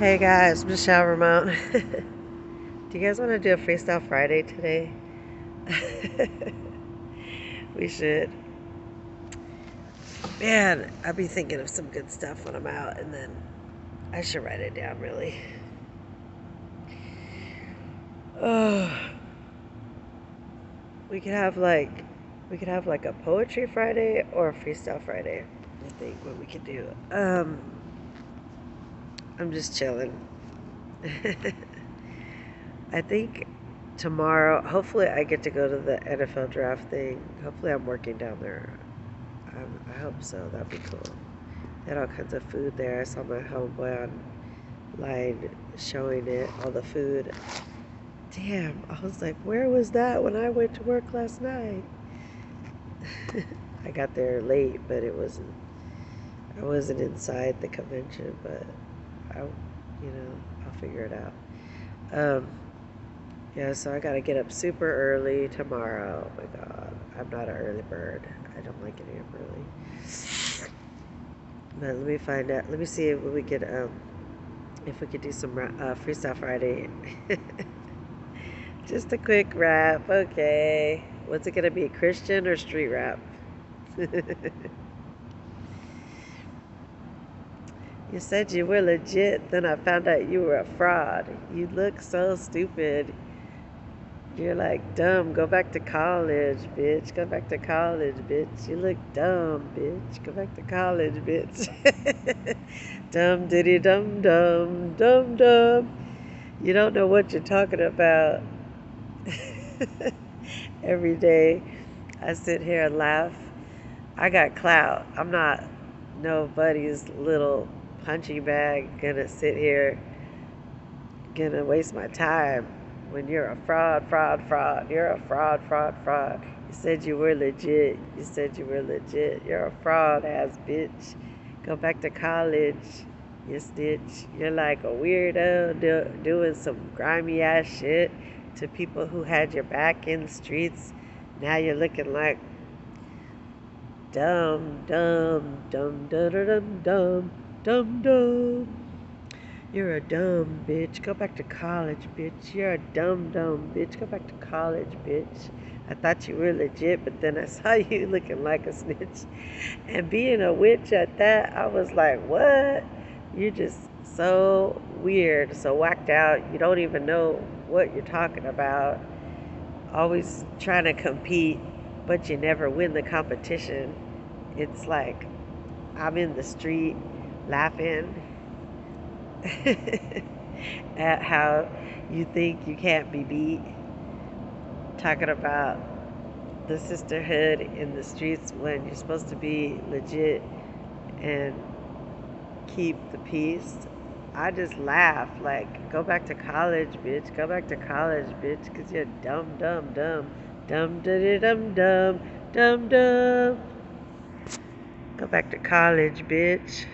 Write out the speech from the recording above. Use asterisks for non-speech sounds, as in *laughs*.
Hey guys, Michelle Ramon. *laughs* do you guys want to do a Freestyle Friday today? *laughs* we should. Man, I'll be thinking of some good stuff when I'm out, and then I should write it down really. Oh, *sighs* we could have like, we could have like a poetry Friday or a freestyle Friday. I think what we could do. Um. I'm just chilling. *laughs* I think tomorrow, hopefully, I get to go to the NFL draft thing. Hopefully, I'm working down there. Um, I hope so. That'd be cool. They had all kinds of food there. I saw my homeboy online showing it, all the food. Damn, I was like, where was that when I went to work last night? *laughs* I got there late, but it wasn't. I wasn't inside the convention, but I, you know, I'll figure it out. Um, yeah, so I gotta get up super early tomorrow. Oh my god, I'm not an early bird. I don't like getting up early. But let me find out. Let me see if we could, um, if we could do some uh, freestyle Friday. *laughs* Just a quick rap, okay. What's it gonna be, Christian or street rap? *laughs* You said you were legit, then I found out you were a fraud. You look so stupid. You're like, dumb, go back to college, bitch. Go back to college, bitch. You look dumb, bitch. Go back to college, bitch. *laughs* dumb diddy dum dum, dum dum. You don't know what you're talking about. *laughs* Every day I sit here and laugh. I got clout. I'm not nobody's little punching bag gonna sit here gonna waste my time when you're a fraud, fraud, fraud. You're a fraud, fraud, fraud. You said you were legit. You said you were legit. You're a fraud ass bitch. Go back to college. You stitch. You're like a weirdo do, doing some grimy ass shit to people who had your back in the streets. Now you're looking like dumb, dumb, dumb, dum, dum, dum. Dumb dumb. You're a dumb bitch. Go back to college, bitch. You're a dumb dumb bitch. Go back to college, bitch. I thought you were legit, but then I *laughs* saw you looking like a snitch. And being a witch at that, I was like, what? You're just so weird, so whacked out. You don't even know what you're talking about. Always trying to compete, but you never win the competition. It's like I'm in the street laughing *laughs* at how you think you can't be beat, talking about the sisterhood in the streets when you're supposed to be legit and keep the peace. I just laugh like, go back to college, bitch. Go back to college, bitch, because you're dumb, dumb, dumb. Dumb, dum, dum, dum, dum, dum. Go back to college, bitch.